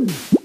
음.